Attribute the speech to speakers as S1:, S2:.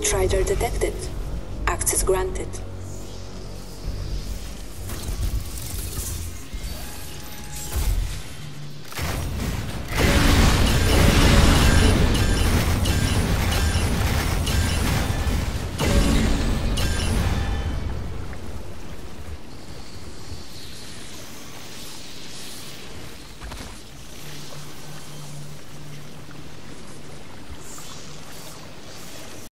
S1: Outrider detected. Access granted.